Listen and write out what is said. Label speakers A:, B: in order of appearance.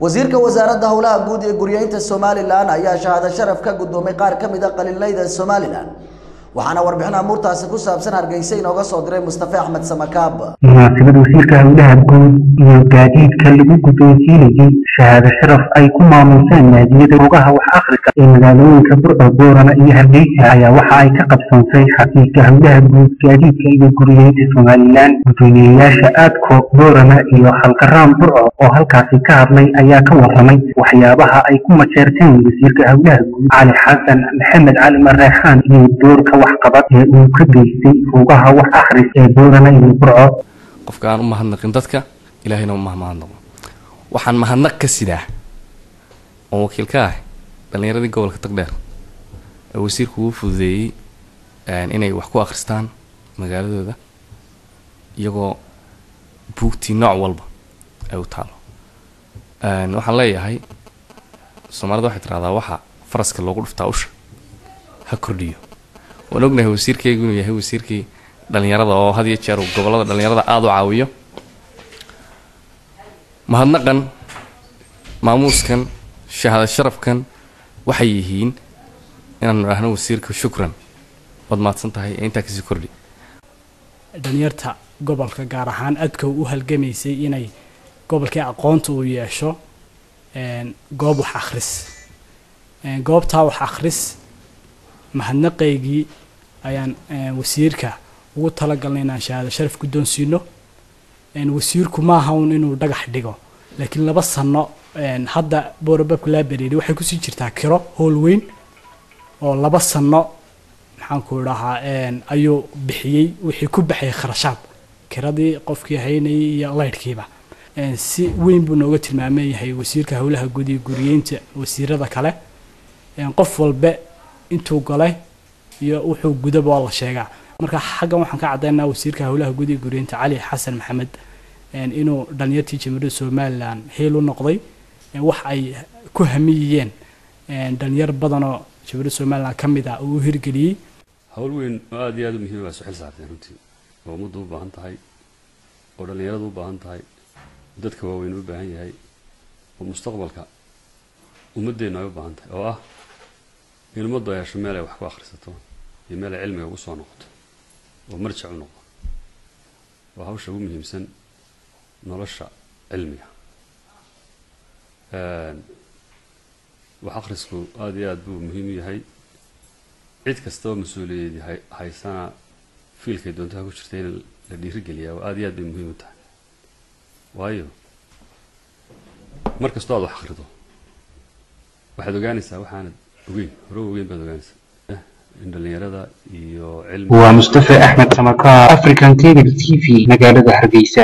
A: wasiirka wasaaradda howlaha guud ee guryeynta somalilan ayaa shahaado sharaf ka guddoomay qaar ka mid a qalinleyda somalilan وحنا وربحنا مرتا سكوسا بسن هرقيسين وغا صدري مصطفى أحمد سمكاب مناسبة
B: وسيركا أولا هبقود من قاديد كلمو قدوسين جي شهادة شرف أي كما موسان نادية روغاها وحاخرك إن لالوين كبر أبورانا إيها البيت هيا وحا أي تقب سنسي حقيقة أولا هبقود قاديد كايد القرية سماليلان ودوني إلا شاءات كو أبورانا إيو حلق الرام برع أو حلقا في كارلي أيا كوهمي وحيابها أي كما شارتين وسيركا أولا هبقود علي حسن محمد علي مريحان إيو الدور waxqabad ee uu ka geystay rugaha wax akhris ee boorana iyo burco
C: qofka aan u mahadnaqin dadka ilaahayna uma mahadnaqo. Waxaan mahadnaq ka sidaa. Oon wakiil ka ah dhallinyaradii gobolka tagdheer ee wasiirku uu fududeeyey inay wax ku akhristaan magaaladooda iyagoo buugtii nooc walba ay u taalo. Waxaan leeyahay soomaalida waxay tiraahdaa waxa faraska loogu dhuftaa usha ha kordhiyo waan ognahay wasiirkeygu inuu yahay wasiirkii dhalinyarada oo had iyo jeer gobollada dhalinyarada aada u caawiyo. Mahadnaqan maamuuskan shahaado sharafkan waxay yihiin inaanu idhaahno wasiirka shukran. Waad mahadsan tahay ee intaa ka sii kordhi.
D: Dhalinyarta gobolka gaar ahaan adkow u halgamaysay inay gobolkii aqoonta uu yeesho goob wax akhris. Goobtaa wax akhris mahadnaqaygii ayaan wasiirka ugu talagalnay inaan shahaado sharaf guddoonsiino wasiirku maaha inuu dhagax dhigo laakiin laba sano hadda boorababka laa waxay ku sii jirtaa kiro howl weyn oo laba sano maxaanku idhahaa ayuu bixiyey wixii ku baxayay kharashaad kiradii qofkii haynayay iyo laydhkiiba si weyn buu nooga tilmaaman yahay wasiirka howlaha guud iyo guriyeynta wasiirada kale. Qof walba intuu galay iyo wuxuu gudaba waa la sheegaa. Marka xaggan waxaan ka caddaynaa wasiirka howlaha guud iyo guriyeynta cali xasan maxamed inuu dhalinyartii jamhuuriyadda somalilan heel u noqday wax ay ku hamiyiyeen dhalinyar badanoo jamhuuriyadda somalilan ka mid ah uu u hirgeliyey.
E: Hawl weyn oo aada iyo aada u muhiim baa suxil saarteen runtii. Oo ummaddu u baahan tahay oo dhallinyaradu u baahan tahay oo dadka waaweyn u baahan yahay oo mustaqbalka ummaddeennu ay u baahan tahay oo ah ay hesho meel ay wax ku akhrisato. Iyo meel ay cilmiga ugu soo noqoto. Oo marjac u noqdo waa hawsha ugu muhiimsan nolosha cilmiga. Wax akhrisku aada iyo aada buu muhiim u yahay. Cid kastaba mas'uuliyadi haysana fiilkay doontaha ku jirta in la dhiirigeliyaa oo aada iyo aad bay muhiim u tahay. Waayo mar kastoo aad wax akhrido waxaad ogaanaysaa waxaanad cilmi
B: waa mustafe axmed samakaar african cable t v magaalada hargeysa